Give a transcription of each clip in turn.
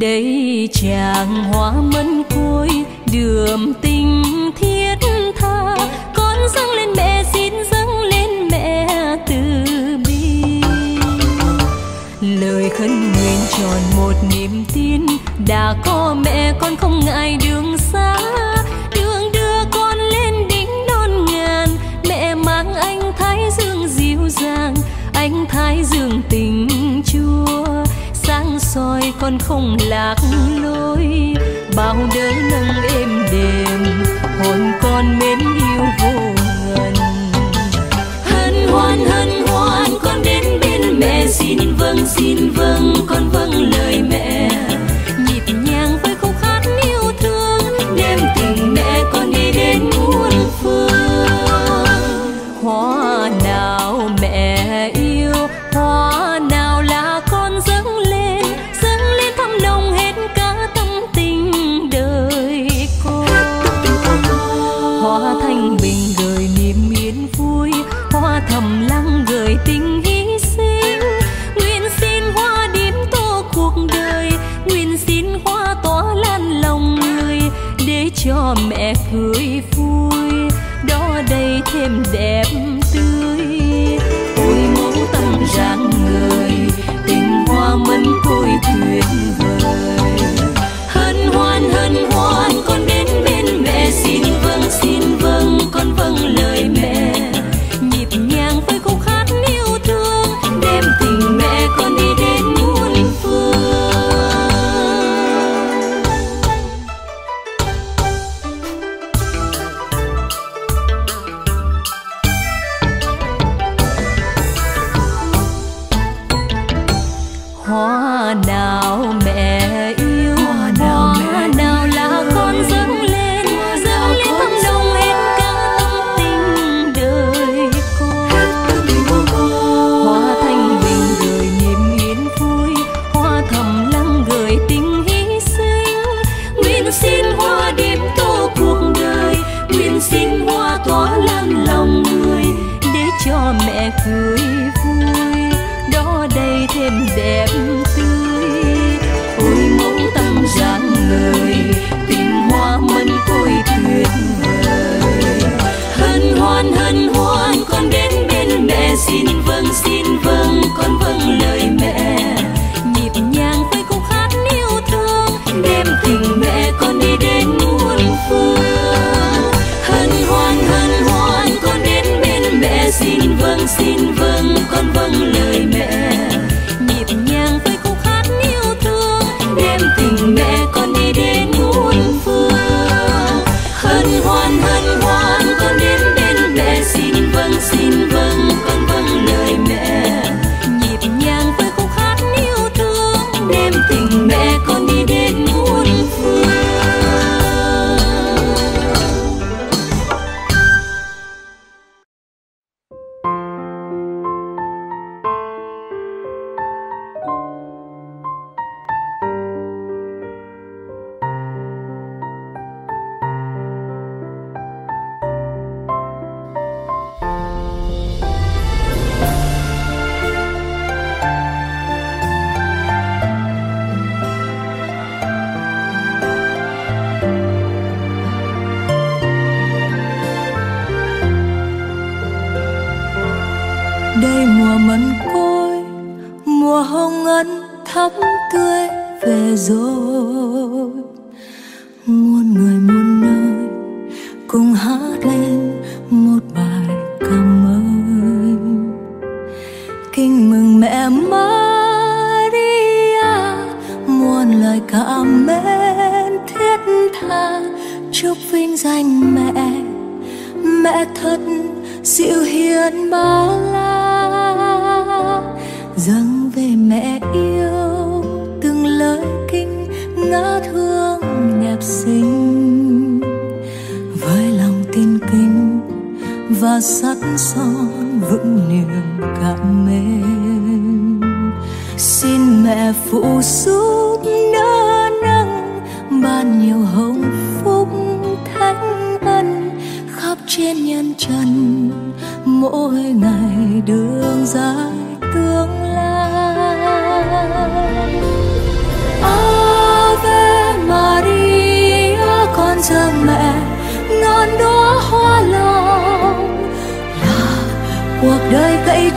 đây chàng hoa mẫn cuối đường tình thiết tha. Con dâng lên mẹ, xin dâng lên mẹ từ bi. Lời khấn nguyện tròn một niềm tin, đã có mẹ con không ngại đường xa. con không lạc lối. Bao đời nâng em đẹp tươi. mân côi mùa hồng ân thắm tươi về rồi. sinh. Với lòng tin kính và sắt son vững niềm cảm mến. Xin mẹ phụ giúp đỡ nâng ban nhiều hồng phúc thánh ân khắp trên nhân trần. Mỗi ngày đường dài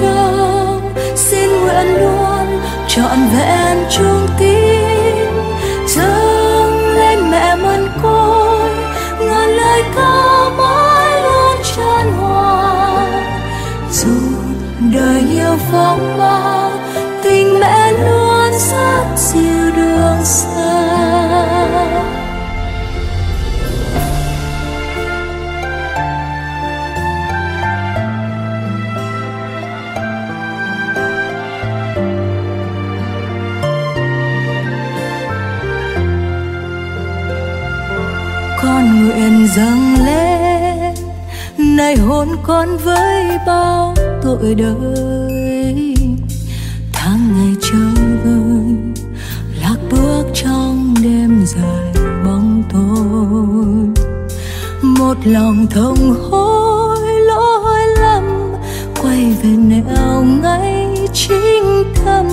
trong. Xin nguyện luôn trọn vẹn trung tín dâng lên mẹ mân côi, ngàn lời ca mãi luôn tràn hòa. Dù đời nhiều phong ba tình mẹ luôn sát dịu đường xa. Nguyện dâng lên. Này hôn con với bao tội đời, tháng ngày chơi vơi, lạc bước trong đêm dài bóng tối. Một lòng thông hối lỗi lầm, quay về nẻo ngay chính tâm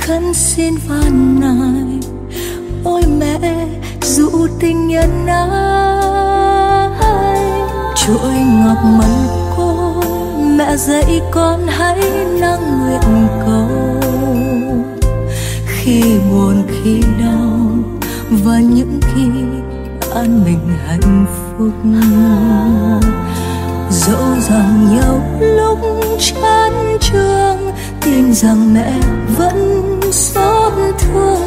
khấn xin van nài. Ôi mẹ dụ tình nhân ai chuỗi ngọc mẫn cô, mẹ dạy con hãy năng nguyện cầu. Khi buồn, khi đau, và những khi an bình hạnh phúc. Dẫu rằng nhiều lúc chán trường tin rằng mẹ vẫn xót thương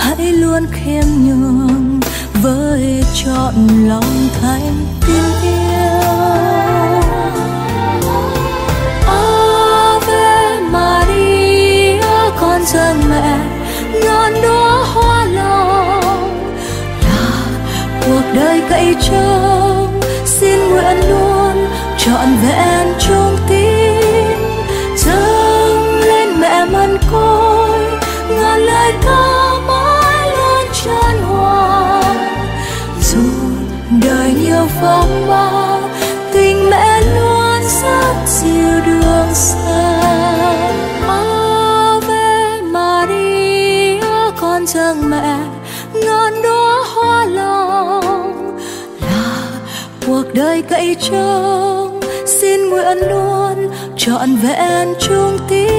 hãy luôn khiêm nhường với trọn lòng thành kính. yêu Ave Maria, con dâng mẹ, ngọn đóa hoa lòng là cuộc đời cậy trông xin nguyện luôn trọn vẹn trung phong ba, tình mẹ luôn sát dịu đường xa. Ave Maria con dâng mẹ, ngàn đóa hoa lòng. Là cuộc đời cậy trông xin nguyện luôn trọn vẹn trung tín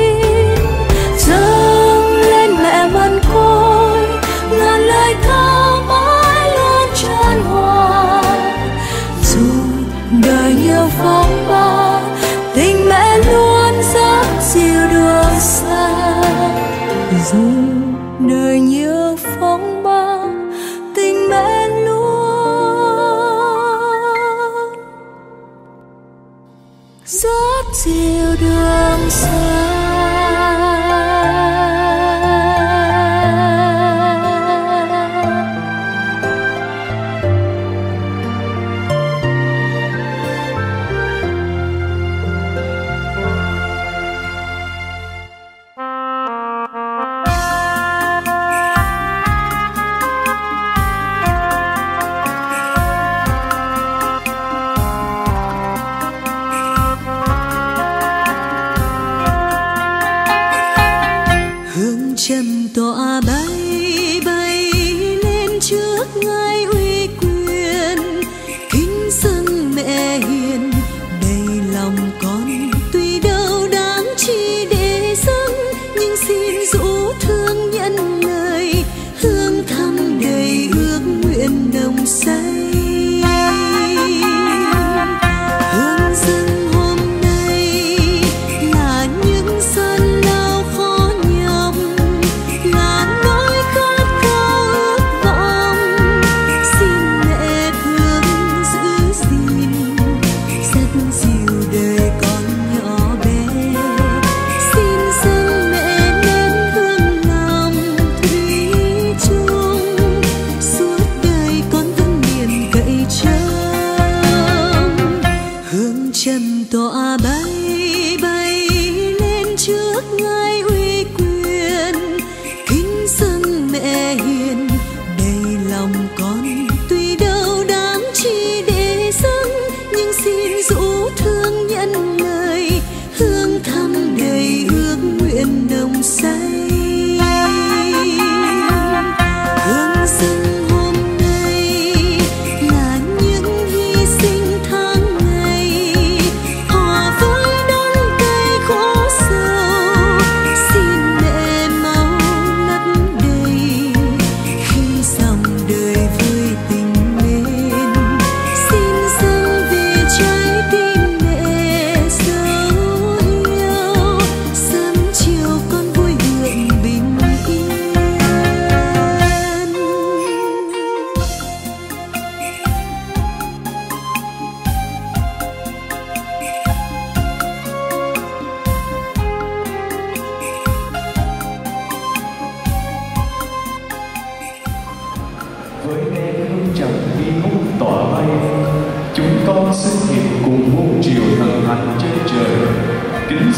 siêu đường xa.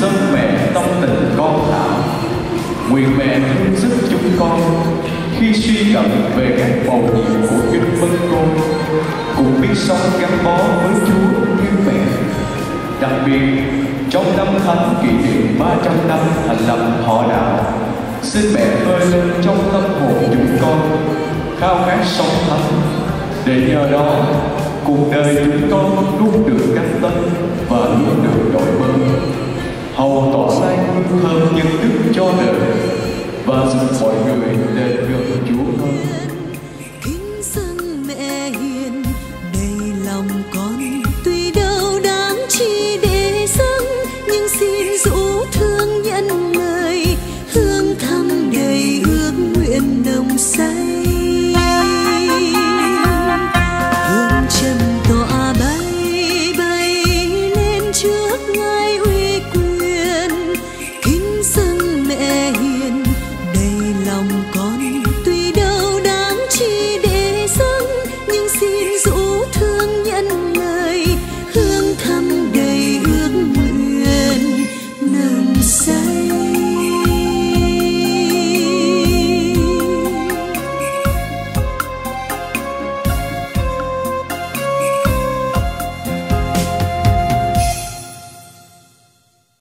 Sơn dân mẹ tâm tình con thảo. Nguyện mẹ thương giúp chúng con khi suy gẫm về các bầu nhiệm của kinh vân côn. Cùng biết sống gắn bó với chúa như mẹ. Đặc biệt, trong năm thánh kỷ niệm 300 năm thành lập họ đạo, xin mẹ khơi lên trong tâm hồn chúng con khao khát sống thánh để nhờ đó, cuộc đời chúng con luôn được canh tân và luôn được đổi mới hầu tỏ ra hương thơm nhân đức cho đời, và giúp mọi người đến được Chúa.